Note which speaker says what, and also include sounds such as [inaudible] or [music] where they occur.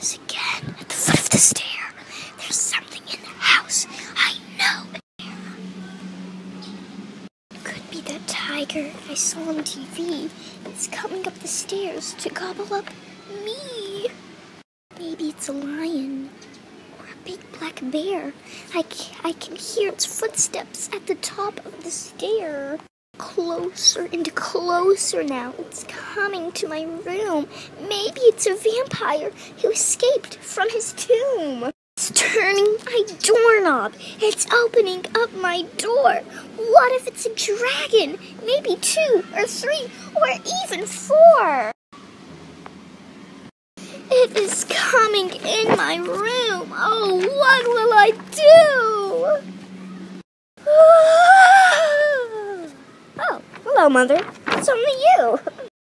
Speaker 1: again at the foot of the stair. There's something in the house. I know it. Could be that tiger I saw on TV. It's coming up the stairs to gobble up me. Maybe it's a lion or a big black bear. I, I can hear its footsteps at the top of the stair. Closer and closer now. It's coming to my room. Maybe it's a vampire who escaped from his tomb. It's turning my doorknob. It's opening up my door. What if it's a dragon? Maybe two or three or even four. It is coming in my room. Oh, what will I do? Oh, hello, Mother. It's only you. [laughs]